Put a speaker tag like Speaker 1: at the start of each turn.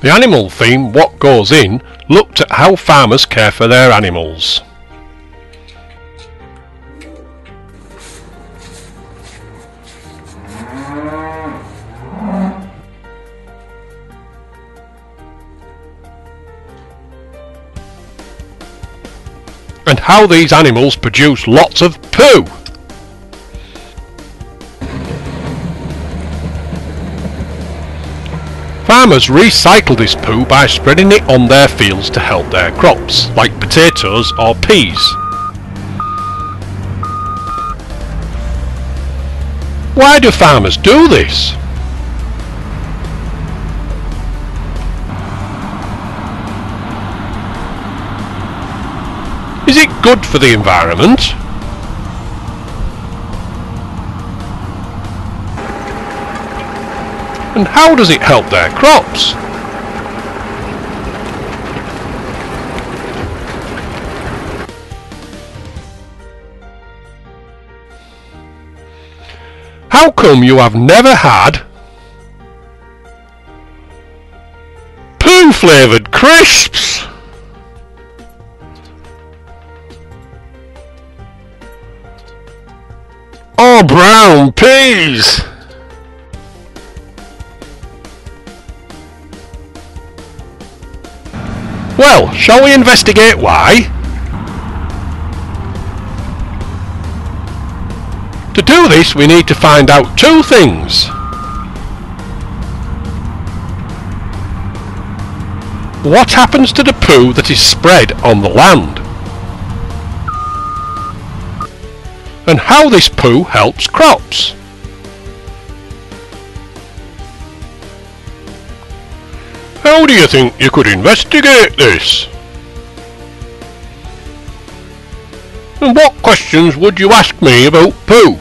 Speaker 1: The animal theme What Goes In looked at how farmers care for their animals. and how these animals produce lots of poo. Farmers recycle this poo by spreading it on their fields to help their crops, like potatoes or peas. Why do farmers do this? Is it good for the environment? And how does it help their crops? How come you have never had poo flavoured crisps? Or brown peas? Well, shall we investigate why? To do this we need to find out two things. What happens to the poo that is spread on the land? And how this poo helps crops? How do you think you could investigate this? And what questions would you ask me about poo?